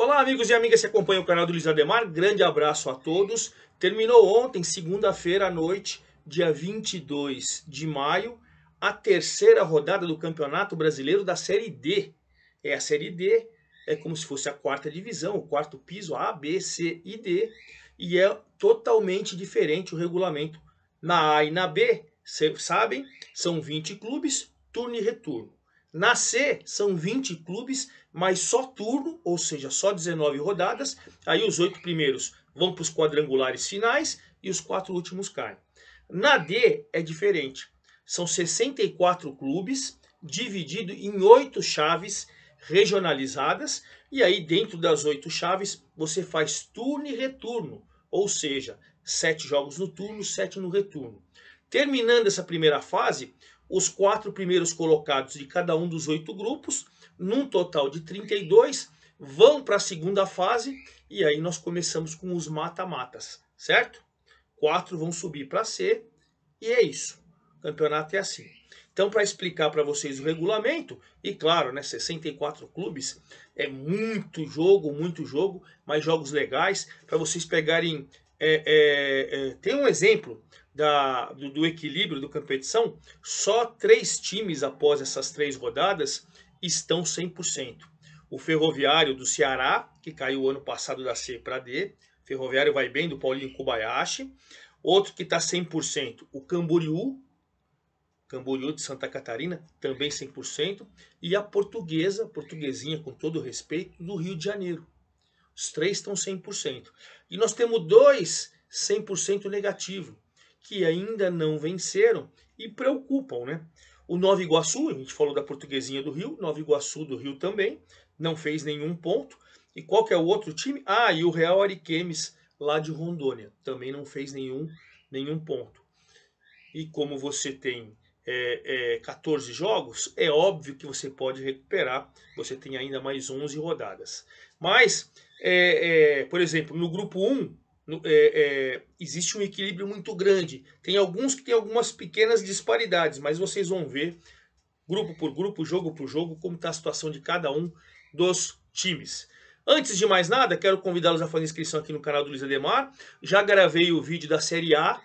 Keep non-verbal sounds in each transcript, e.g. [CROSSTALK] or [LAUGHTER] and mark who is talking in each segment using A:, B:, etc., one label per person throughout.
A: Olá, amigos e amigas que acompanham o canal do Luiz Ademar. Grande abraço a todos. Terminou ontem, segunda-feira à noite, dia 22 de maio, a terceira rodada do Campeonato Brasileiro da Série D. É a Série D, é como se fosse a quarta divisão, o quarto piso, A, B, C e D, e é totalmente diferente o regulamento. Na A e na B, sabem, são 20 clubes, turno e retorno. Na C, são 20 clubes, mas só turno, ou seja, só 19 rodadas. Aí os oito primeiros vão para os quadrangulares finais e os quatro últimos caem. Na D é diferente. São 64 clubes, dividido em oito chaves regionalizadas. E aí, dentro das oito chaves, você faz turno e retorno. Ou seja, sete jogos no turno, sete no retorno. Terminando essa primeira fase, os quatro primeiros colocados de cada um dos oito grupos, num total de 32, vão para a segunda fase e aí nós começamos com os mata-matas, certo? Quatro vão subir para C e é isso. O campeonato é assim. Então, para explicar para vocês o regulamento, e claro, né, 64 clubes, é muito jogo, muito jogo, mas jogos legais, para vocês pegarem. É, é, é, tem um exemplo da, do, do equilíbrio do competição, só três times após essas três rodadas estão 100%. O Ferroviário do Ceará, que caiu ano passado da C para D. Ferroviário vai bem, do Paulinho Kobayashi. Outro que está 100%, o Camboriú. Camboriú de Santa Catarina, também 100%. E a Portuguesa, portuguesinha com todo respeito, do Rio de Janeiro. Os três estão 100%. E nós temos dois 100% negativo que ainda não venceram e preocupam, né? O Nova Iguaçu, a gente falou da portuguesinha do Rio, Nova Iguaçu do Rio também, não fez nenhum ponto. E qual que é o outro time? Ah, e o Real Ariquemes, lá de Rondônia, também não fez nenhum, nenhum ponto. E como você tem é, é, 14 jogos, é óbvio que você pode recuperar, você tem ainda mais 11 rodadas. Mas, é, é, por exemplo, no grupo 1, é, é, existe um equilíbrio muito grande. Tem alguns que têm algumas pequenas disparidades, mas vocês vão ver, grupo por grupo, jogo por jogo, como está a situação de cada um dos times. Antes de mais nada, quero convidá-los a fazer inscrição aqui no canal do Luiz Ademar. Já gravei o vídeo da Série A,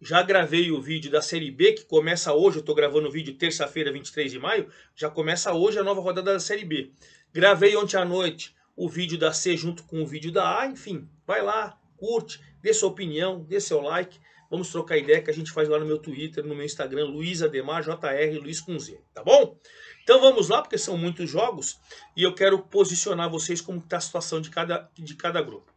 A: já gravei o vídeo da Série B, que começa hoje. Eu estou gravando o vídeo terça-feira, 23 de maio. Já começa hoje a nova rodada da Série B. Gravei ontem à noite o vídeo da C junto com o vídeo da A. Enfim, vai lá, curte, dê sua opinião, dê seu like. Vamos trocar ideia que a gente faz lá no meu Twitter, no meu Instagram, Luiz Ademar, JR, Luiz com Z, tá bom? Então vamos lá, porque são muitos jogos e eu quero posicionar vocês como está a situação de cada, de cada grupo.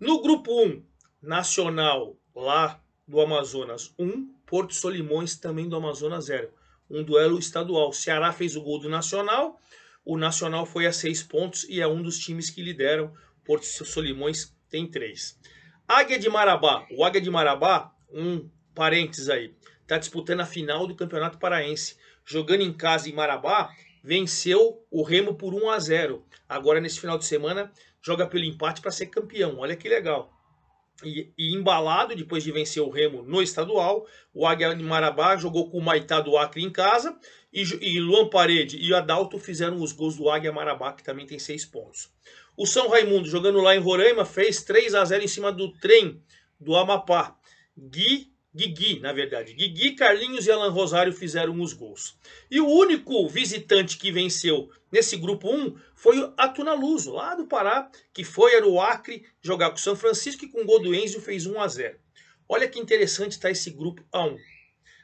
A: No grupo 1, Nacional, lá do Amazonas 1, Porto Solimões também do Amazonas 0. Um duelo estadual. Ceará fez o gol do Nacional, o Nacional foi a 6 pontos e é um dos times que lideram. Porto Solimões tem 3. Águia de Marabá. O Águia de Marabá, um parênteses aí, está disputando a final do Campeonato Paraense. Jogando em casa em Marabá, venceu o Remo por 1 a 0. Agora, nesse final de semana, joga pelo empate para ser campeão. Olha que legal. E, e, embalado, depois de vencer o Remo no estadual, o Águia de Marabá jogou com o Maitá do Acre em casa. E, e Luan Parede e Adalto fizeram os gols do Águia Marabá, que também tem seis pontos. O São Raimundo, jogando lá em Roraima, fez 3 a 0 em cima do trem do Amapá. Gui, Guigui, na verdade. Guigui, Carlinhos e Alan Rosário fizeram os gols. E o único visitante que venceu nesse grupo 1 foi o Atunaluso, lá do Pará, que foi no Acre jogar com o São Francisco e com o gol do Enzo fez 1 a 0. Olha que interessante está esse grupo A1.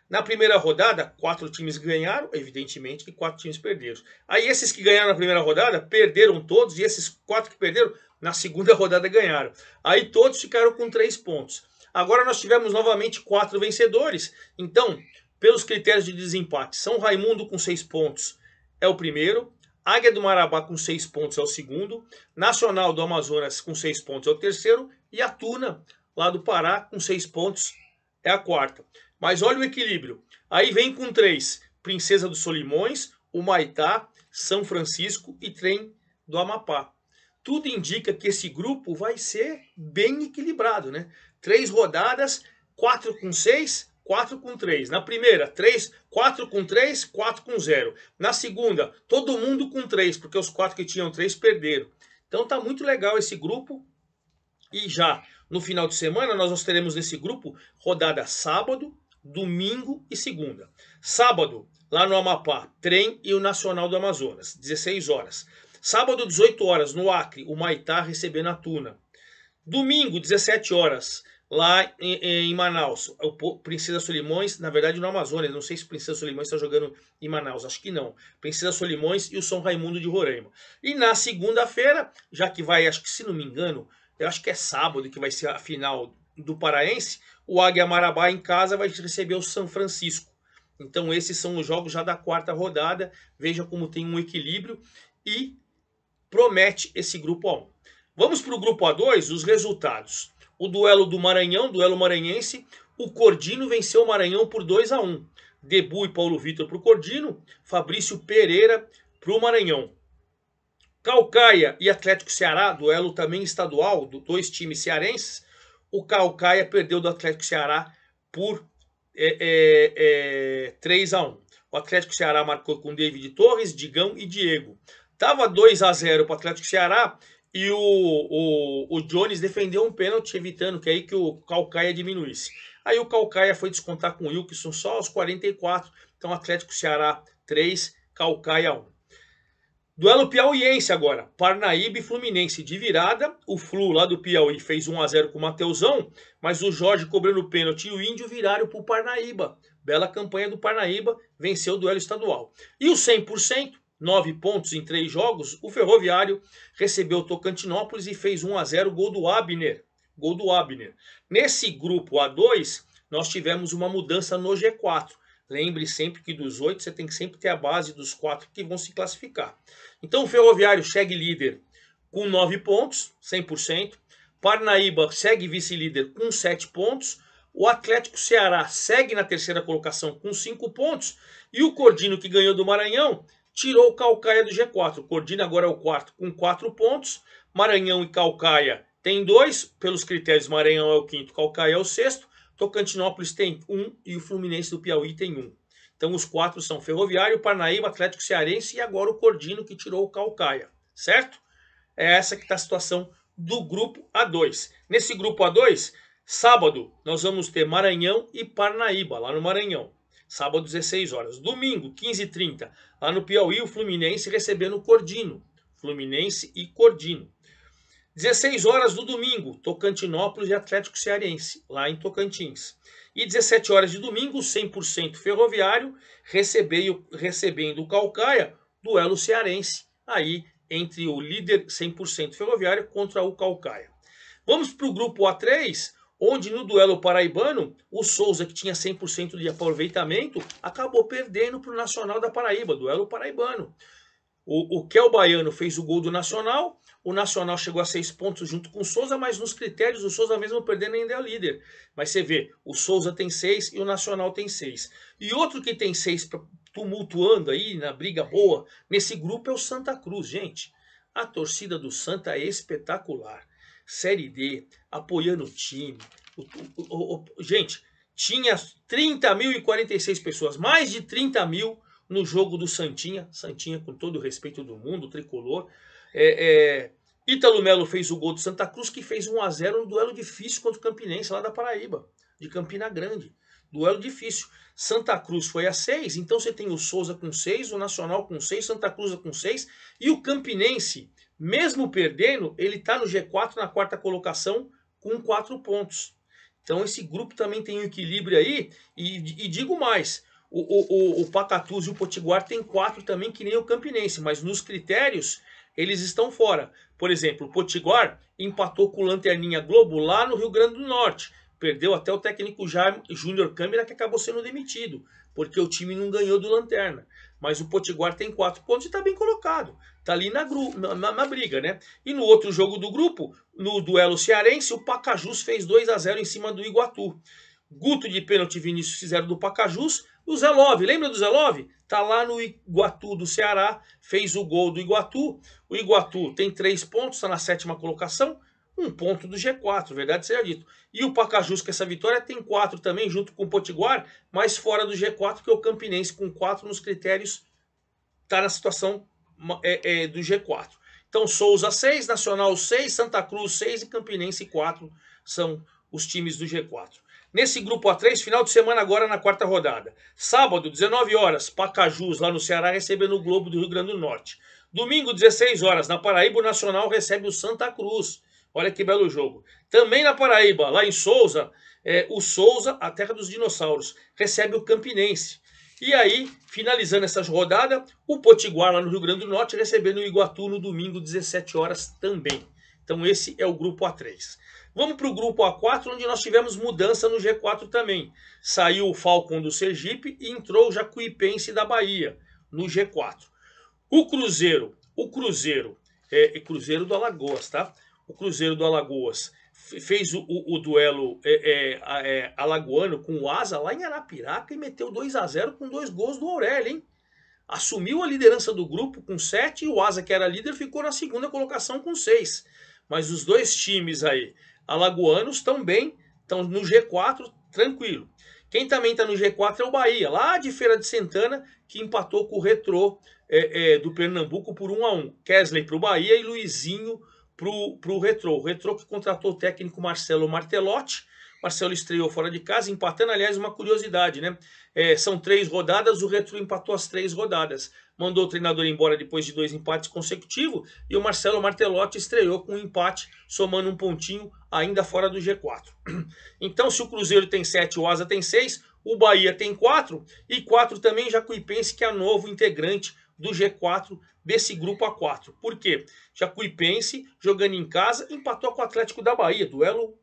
A: Na primeira rodada, quatro times ganharam, evidentemente que quatro times perderam. Aí esses que ganharam na primeira rodada perderam todos, e esses quatro que perderam na segunda [LAUGHS] rodada ganharam. Aí todos ficaram com três pontos. Agora nós tivemos novamente quatro vencedores. Então, pelos critérios de desempate, São Raimundo com seis pontos é o primeiro, Águia do Marabá com seis pontos é o segundo, Nacional do Amazonas com seis pontos é o terceiro e a Tuna, lá do Pará, com seis pontos é a quarta. Mas olha o equilíbrio. Aí vem com três: Princesa dos Solimões, o Maitá, São Francisco e Trem do Amapá. Tudo indica que esse grupo vai ser bem equilibrado, né? Três rodadas, quatro com seis, quatro com três. Na primeira, três, quatro com três, quatro com zero. Na segunda, todo mundo com três, porque os quatro que tinham três perderam. Então tá muito legal esse grupo. E já no final de semana nós teremos nesse grupo rodada sábado, domingo e segunda. Sábado, lá no Amapá, trem e o Nacional do Amazonas, 16 horas. Sábado, 18 horas, no Acre, o Maitá recebendo a Tuna. Domingo, 17 horas, lá em, em, Manaus, o Princesa Solimões, na verdade no Amazonas, não sei se Princesa Solimões está jogando em Manaus, acho que não. Princesa Solimões e o São Raimundo de Roraima. E na segunda-feira, já que vai, acho que se não me engano, eu acho que é sábado que vai ser a final do Paraense, o Águia Marabá em casa vai receber o São Francisco. Então esses são os jogos já da quarta rodada. Veja como tem um equilíbrio e promete esse grupo A1. Vamos para o grupo A2, os resultados. O duelo do Maranhão, duelo maranhense, o Cordino venceu o Maranhão por 2 a 1. Debu e Paulo Vitor para o Cordino, Fabrício Pereira para o Maranhão. Calcaia e Atlético Ceará, duelo também estadual, do dois times cearenses. O Calcaia perdeu do Atlético Ceará por é, é, é, 3 a 1. O Atlético Ceará marcou com David Torres, Digão e Diego. Tava 2 a 0 para o Atlético Ceará e o, o, o Jones defendeu um pênalti, evitando que aí que o Calcaia diminuísse. Aí o Calcaia foi descontar com o Wilson só aos 44. Então Atlético Ceará 3, Calcaia 1. Duelo piauiense agora. Parnaíba e Fluminense de virada. O Flu lá do Piauí fez 1 a 0 com o Mateusão, mas o Jorge cobrando o pênalti e o Índio viraram para o Parnaíba. Bela campanha do Parnaíba, venceu o duelo estadual. E o 100%, 9 pontos em 3 jogos, o Ferroviário recebeu Tocantinópolis e fez 1 a 0 gol do Abner. Gol do Abner. Nesse grupo A2, nós tivemos uma mudança no G4. Lembre sempre que dos oito você tem que sempre ter a base dos quatro que vão se classificar. Então o Ferroviário segue líder com nove pontos, 100%. Parnaíba segue vice-líder com sete pontos. O Atlético Ceará segue na terceira colocação com cinco pontos. E o Cordino, que ganhou do Maranhão, tirou o Calcaia do G4. O Cordino agora é o quarto com quatro pontos. Maranhão e Calcaia tem dois. Pelos critérios, Maranhão é o quinto, Calcaia é o sexto. Tocantinópolis tem um e o Fluminense do Piauí tem um. Então os quatro são Ferroviário, Parnaíba, Atlético Cearense e agora o Cordino que tirou o Calcaia, certo? É essa que está a situação do grupo A2. Nesse grupo A2, sábado nós vamos ter Maranhão e Parnaíba, lá no Maranhão. Sábado, 16 horas. Domingo, 15h30, lá no Piauí, o Fluminense recebendo o Cordino. Fluminense e Cordino. 16 horas do domingo, Tocantinópolis e Atlético Cearense, lá em Tocantins. E 17 horas de domingo, 100% ferroviário, recebendo, recebendo o Calcaia, duelo cearense, aí entre o líder 100% ferroviário contra o Calcaia. Vamos para o grupo A3, onde no duelo paraibano, o Souza, que tinha 100% de aproveitamento, acabou perdendo para o Nacional da Paraíba, duelo paraibano. O, o Kel Baiano fez o gol do Nacional, o Nacional chegou a seis pontos junto com o Souza, mas nos critérios o Souza mesmo perdendo ainda é líder. Mas você vê, o Souza tem seis e o Nacional tem seis. E outro que tem seis tumultuando aí na briga boa nesse grupo é o Santa Cruz, gente. A torcida do Santa é espetacular. Série D, apoiando o time. O, o, o, gente, tinha 30.046 pessoas, mais de 30 mil no jogo do Santinha. Santinha, com todo o respeito do mundo, tricolor. É, é, Ítalo Melo fez o gol do Santa Cruz, que fez 1 a 0 no duelo difícil contra o Campinense, lá da Paraíba, de Campina Grande. Duelo difícil. Santa Cruz foi a 6, então você tem o Souza com 6, o Nacional com 6, Santa Cruz com 6 e o Campinense, mesmo perdendo, ele está no G4 na quarta colocação com 4 pontos. Então esse grupo também tem um equilíbrio aí e, e digo mais, o, o, o, Pacatuz e o Potiguar tem 4 também que nem o Campinense, mas nos critérios eles estão fora. Por exemplo, o Potiguar empatou com o Lanterninha Globo lá no Rio Grande do Norte. Perdeu até o técnico Júnior Câmara que acabou sendo demitido, porque o time não ganhou do Lanterna. Mas o Potiguar tem quatro pontos e está bem colocado. Está ali na, na, na, briga, né? E no outro jogo do grupo, no duelo cearense, o Pacajus fez 2 a 0 em cima do Iguatu. Guto de pênalti Vinícius fizeram do Pacajus. O Zelov, lembra do Zelov? Tá lá no Iguatu do Ceará, fez o gol do Iguatu. O Iguatu tem três pontos, está na sétima colocação, um ponto do G4, verdade seja dito. E o Pacajus, com essa vitória, tem quatro também, junto com o Potiguar, mas fora do G4, que é o Campinense, com quatro nos critérios, está na situação é, é, do G4. Então, Souza 6, Nacional 6, Santa Cruz 6 e Campinense 4 são os times do G4. Nesse grupo A3, final de semana agora na quarta rodada. Sábado, 19 horas, Pacajus, lá no Ceará, recebendo o Globo do Rio Grande do Norte. Domingo, 16 horas, na Paraíba, o Nacional recebe o Santa Cruz. Olha que belo jogo. Também na Paraíba, lá em Souza, é, o Souza, a terra dos dinossauros, recebe o Campinense. E aí, finalizando essa rodada, o Potiguar, lá no Rio Grande do Norte, recebendo o Iguatu no domingo, 17 horas também. Então esse é o grupo A3. Vamos para o grupo A4, onde nós tivemos mudança no G4 também. Saiu o Falcon do Sergipe e entrou o Jacuipense da Bahia no G4. O Cruzeiro, o Cruzeiro, é, é Cruzeiro do Alagoas, tá? O Cruzeiro do Alagoas fez o, o, o duelo é, é, é, alagoano com o Asa lá em Arapiraca e meteu 2 a 0 com dois gols do Aurélio, hein? Assumiu a liderança do grupo com 7 e o Asa, que era líder, ficou na segunda colocação com 6. Mas os dois times aí, alagoanos, estão bem, estão no G4 tranquilo. Quem também está no G4 é o Bahia, lá de Feira de Santana, que empatou com o Retrô é, é, do Pernambuco por 1 a 1 Kesley para o Bahia e Luizinho para o Retrô. O Retrô que contratou o técnico Marcelo Martelotti. Marcelo estreou fora de casa, empatando, aliás, uma curiosidade, né? É, são três rodadas, o Retro empatou as três rodadas. Mandou o treinador embora depois de dois empates consecutivos e o Marcelo Martelotti estreou com um empate, somando um pontinho ainda fora do G4. [CLEARS THROAT] Então, se o Cruzeiro tem sete, o Asa tem seis, o Bahia tem quatro e quatro também Jacuipense, que é novo integrante do G4 desse grupo A4. Por quê? Jacuipense, jogando em casa, empatou com o Atlético da Bahia, duelo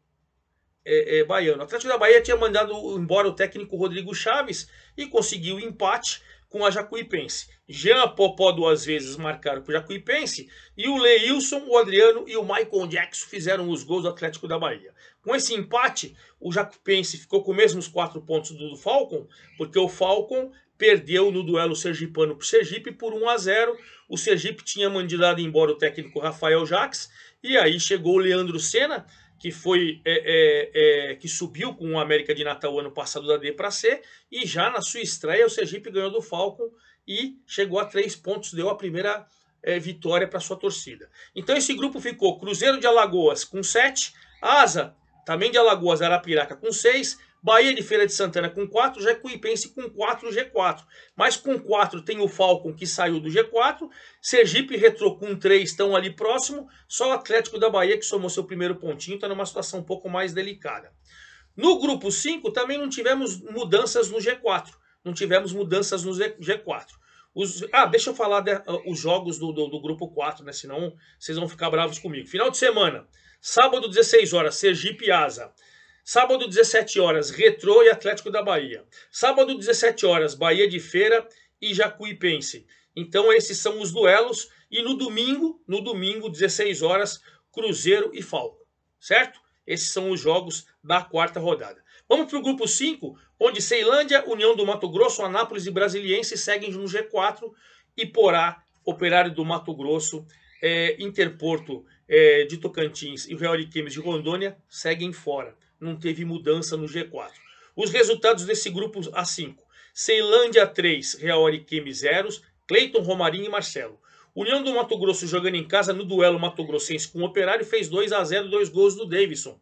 A: é, é, baiano. O Atlético da Bahia tinha mandado embora o técnico Rodrigo Chaves e conseguiu o empate com a Jacuipense. Jean Popó duas vezes marcaram para o Jacuipense e o Leilson, o Adriano e o Michael Jackson fizeram os gols do Atlético da Bahia. Com esse empate, o Jacuipense ficou com os mesmos quatro pontos do Falcon, porque o Falcon perdeu no duelo sergipano para o Sergipe por 1 a 0. O Sergipe tinha mandado embora o técnico Rafael Jacques e aí chegou o Leandro Senna, que foi é, é, é, que subiu com o América de Natal ano passado da D para C e já na sua estreia o Sergipe ganhou do Falcon e chegou a três pontos, deu a primeira é, vitória para sua torcida. Então esse grupo ficou Cruzeiro de Alagoas com 7, Asa também de Alagoas Arapiraca com 6, Bahia de Feira de Santana com 4, Jacuipense com 4 G4. Mas com 4 tem o Falcon que saiu do G4, Sergipe Retro com 3 estão ali próximo, só o Atlético da Bahia que somou seu primeiro pontinho, está numa situação um pouco mais delicada. No grupo 5 também não tivemos mudanças no G4, não tivemos mudanças no G4. Os, ah, deixa eu falar de, uh, os jogos do, do, do, grupo 4, né? Senão vocês vão ficar bravos comigo. Final de semana, sábado 16 horas, Sergipe Asa. Sábado, 17 horas, Retrô e Atlético da Bahia. Sábado, 17 horas, Bahia de Feira e Jacuipense. Então, esses são os duelos. E no domingo, no domingo, 16 horas, Cruzeiro e Falco. Certo? Esses são os jogos da quarta rodada. Vamos para o grupo 5, onde Ceilândia, União do Mato Grosso, Anápolis e Brasiliense seguem no G4 e Porá, Operário do Mato Grosso, é, Interporto é, de Tocantins e Real Ariquemes de Rondônia seguem fora não teve mudança no G4. Os resultados desse grupo A5. Ceilândia 3, Real Ariquemes 0, Cleiton, Romarinho e Marcelo. União do Mato Grosso jogando em casa no duelo Mato Grossense com o Operário fez 2 a 0 dois gols do Davidson,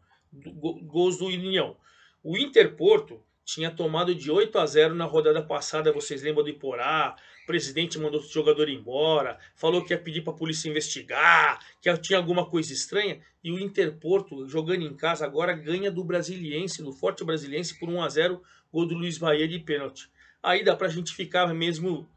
A: gols do União. O Interporto tinha tomado de 8 a 0 na rodada passada, vocês lembram do Iporá, presidente mandou o jogador embora, falou que ia pedir para a polícia investigar, que tinha alguma coisa estranha, e o Interporto, jogando em casa, agora ganha do Brasiliense, do Forte Brasiliense, por 1 a 0 gol do Luiz Bahia de pênalti. Aí dá para a gente ficar mesmo... O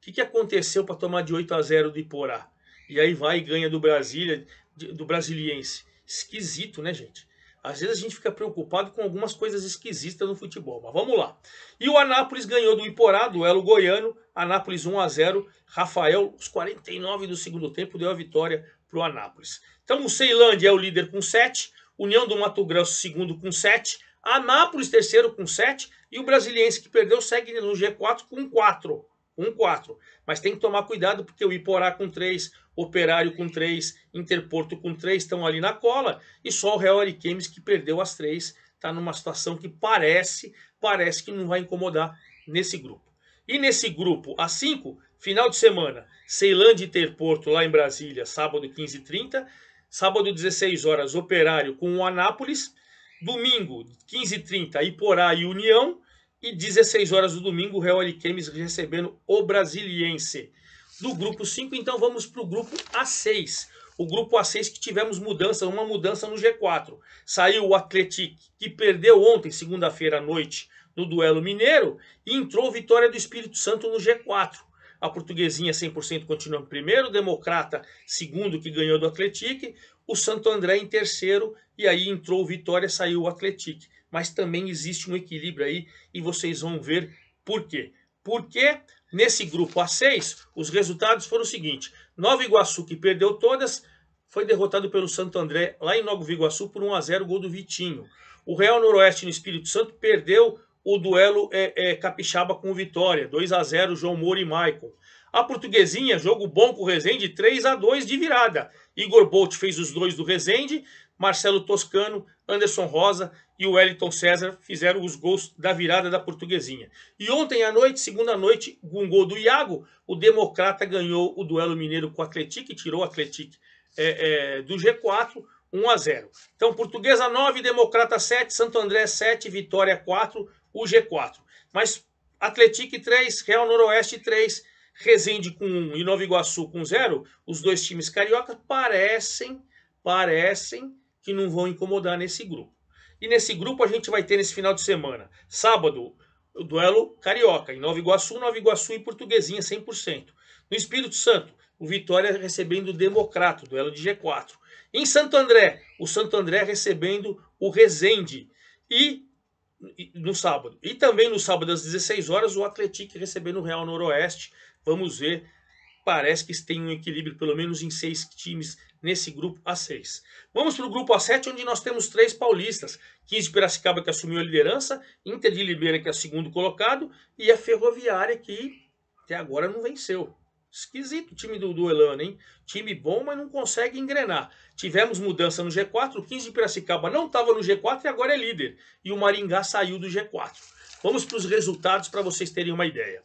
A: que, que aconteceu para tomar de 8 a 0 do Iporá? E aí vai e ganha do Brasília, do Brasiliense. Esquisito, né, gente? Às vezes a gente fica preocupado com algumas coisas esquisitas no futebol, mas vamos lá. E o Anápolis ganhou do Iporá, duelo goiano, Anápolis 1 a 0. Rafael, os 49 do segundo tempo, deu a vitória para o Anápolis. Então o Ceilândia é o líder com 7, União do Mato Grosso segundo com 7, Anápolis terceiro com 7 e o Brasiliense que perdeu segue no G4 com 4. 1-4. Mas tem que tomar cuidado porque o Iporá com 3, Operário com 3, Interporto com 3 estão ali na cola e só o Real Ariquemes que perdeu as 3 está numa situação que parece, parece que não vai incomodar nesse grupo. E nesse grupo A5 Final de semana, Ceilândia e Interporto lá em Brasília, sábado 15h30. Sábado 16 horas, Operário com o Anápolis. Domingo, 15h30, Iporá e União. E 16 horas do domingo, o Real Aliquemes recebendo o Brasiliense. Do grupo 5, então vamos para o grupo A6. O grupo A6 que tivemos mudança, uma mudança no G4. Saiu o Atlético, que perdeu ontem, segunda-feira à noite, no duelo mineiro, e entrou Vitória do Espírito Santo no G4. A portuguesinha 100% continua em primeiro, o Democrata segundo, que ganhou do Atlético, o Santo André em terceiro, e aí entrou Vitória, saiu o Atlético mas também existe um equilíbrio aí e vocês vão ver por quê. Porque nesse grupo A6, os resultados foram o seguinte: Nova Iguaçu, que perdeu todas, foi derrotado pelo Santo André lá em Nova Iguaçu por 1 a 0 gol do Vitinho. O Real Noroeste no Espírito Santo perdeu o duelo é, é, capixaba com Vitória, 2 a 0 João Moura e Maicon. A Portuguesinha, jogo bom com o Rezende, 3 a 2 de virada. Igor Bolt fez os dois do Rezende, Marcelo Toscano, Anderson Rosa e o Wellington César fizeram os gols da virada da portuguesinha. E ontem à noite, segunda noite, com um gol do Iago, o Democrata ganhou o duelo mineiro com o Atlético e tirou o Atlético é, é, do G4, 1 a 0. Então, Portuguesa 9, Democrata 7, Santo André 7, Vitória 4, o G4. Mas Atlético 3, Real Noroeste 3, Resende com 1 e Nova Iguaçu com 0, os dois times cariocas parecem, parecem que não vão incomodar nesse grupo. E nesse grupo a gente vai ter nesse final de semana, sábado, o duelo carioca, em Nova Iguaçu, Nova Iguaçu e Portuguesinha 100%. No Espírito Santo, o Vitória recebendo o Democrata, duelo de G4. Em Santo André, o Santo André recebendo o Resende. E no sábado. E também no sábado às 16 horas, o Atlético recebendo o Real Noroeste. Vamos ver. Parece que tem um equilíbrio, pelo menos em seis times nesse grupo A6. Vamos para o grupo A7, onde nós temos três paulistas. 15 de Piracicaba, que assumiu a liderança, Inter de Limeira, que é o segundo colocado, e a Ferroviária, que até agora não venceu. Esquisito o time do, do Elano, hein? Time bom, mas não consegue engrenar. Tivemos mudança no G4, o 15 de Piracicaba não estava no G4 e agora é líder. E o Maringá saiu do G4. Vamos para os resultados para vocês terem uma ideia.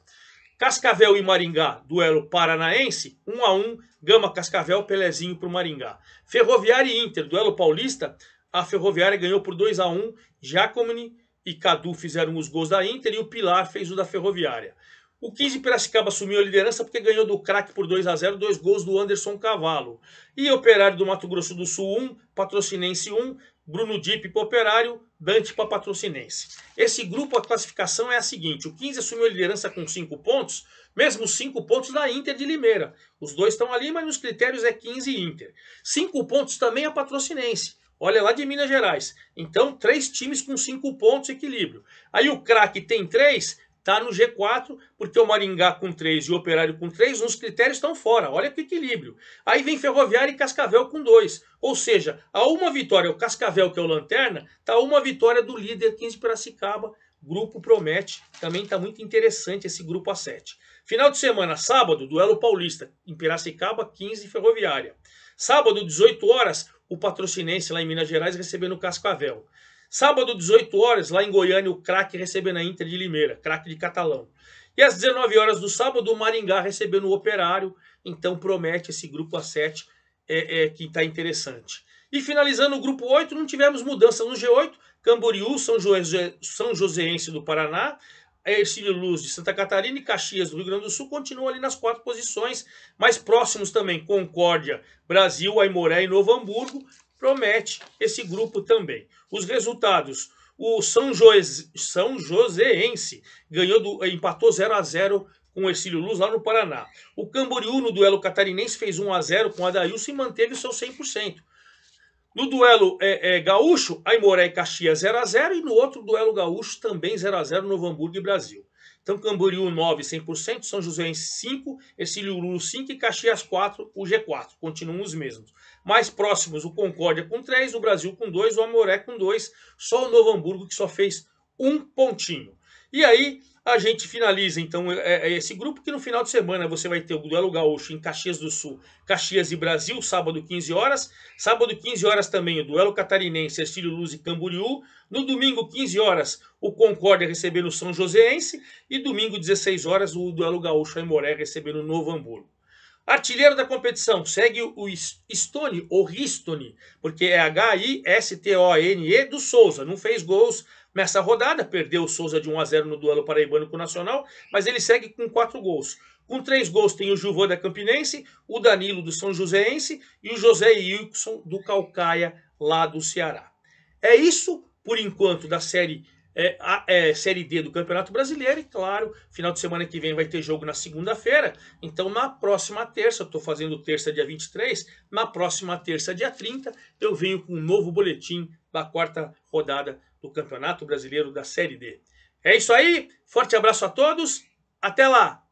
A: Cascavel e Maringá, duelo paranaense, 1 a 1 Gama Cascavel, Pelezinho para o Maringá. Ferroviária e Inter, duelo paulista, a Ferroviária ganhou por 2 a 1 Jacomini e Cadu fizeram os gols da Inter e o Pilar fez o da Ferroviária. O 15 Piracicaba assumiu a liderança porque ganhou do craque por 2 a 0 dois gols do Anderson Cavalo. E Operário do Mato Grosso do Sul 1, Patrocinense 1, Bruno Dipp para Operário, Dante Patrocinense. Esse grupo, a classificação é a seguinte: o 15 assumiu a liderança com 5 pontos, mesmo 5 pontos da Inter de Limeira. Os dois estão ali, mas nos critérios é 15 Inter. 5 pontos também a Patrocinense. Olha lá de Minas Gerais. Então, três times com 5 pontos, equilíbrio. Aí o craque tem 3, está no G4, porque o Maringá com 3 e o Operário com 3, nos critérios estão fora. Olha que equilíbrio. Aí vem Ferroviária e Cascavel com 2. Ou seja, a uma vitória, o Cascavel, que é o Lanterna, está uma vitória do líder 15 Piracicaba. Grupo promete. Também está muito interessante esse grupo A7. Final de semana, sábado, duelo paulista, em Piracicaba, 15 Ferroviária. Sábado, 18 horas, o patrocinense lá em Minas Gerais recebendo o Cascavel. Sábado, 18 horas, lá em Goiânia, o craque recebendo a Inter de Limeira, craque de Catalão. E às 19 horas do sábado, o Maringá recebendo o Operário. Então promete esse grupo A7 é, é, que está interessante. E finalizando o grupo 8, não tivemos mudança no G8. Camboriú, São, José, São Joséense do Paraná, Ercílio Luz de Santa Catarina e Caxias do Rio Grande do Sul continuam ali nas quatro posições, mais próximos também Concórdia, Brasil, Aimoré e Novo Hamburgo, promete esse grupo também. Os resultados: o São, Jose, São Joséense ganhou do, empatou 0 a 0 com o Ercílio Luz lá no Paraná. O Camboriú no duelo catarinense fez 1 a 0 com o Adailson e manteve o seu 100%. No duelo é, é, gaúcho, Aimoré e Caxias 0 a 0 e no outro duelo gaúcho também 0 a 0 Novo Hamburgo e Brasil. Então Camboriú 9, 100%, São José 5, Ercílio Luz 5 e Caxias 4, o G4. Continuam os mesmos. Mais próximos, o Concórdia com 3, o Brasil com 2, o Amoré com 2, só o Novo Hamburgo que só fez um pontinho. E aí, a gente finaliza então é, é esse grupo que no final de semana você vai ter o duelo gaúcho em Caxias do Sul, Caxias e Brasil, sábado 15 horas. Sábado 15 horas também o duelo catarinense, Estílio Luz e Camboriú. No domingo 15 horas o Concórdia recebendo o São Joséense e domingo 16 horas o duelo gaúcho em Moré recebendo o Novo Hamburgo. Artilheiro da competição segue o Stone, ou Ristone, porque é H-I-S-T-O-N-E do Souza. Não fez gols nessa rodada, perdeu o Souza de 1 a 0 no duelo paraibano com o Nacional, mas ele segue com 4 gols. Com 3 gols tem o Juvô da Campinense, o Danilo do São Joséense e o José Wilson do Calcaia, lá do Ceará. É isso, por enquanto, da série é, a, é, Série D do Campeonato Brasileiro. E claro, final de semana que vem vai ter jogo na segunda-feira. Então, na próxima terça, estou fazendo terça dia 23, na próxima terça, dia 30, eu venho com um novo boletim da quarta rodada do Campeonato Brasileiro da Série D. É isso aí, forte abraço a todos, até lá!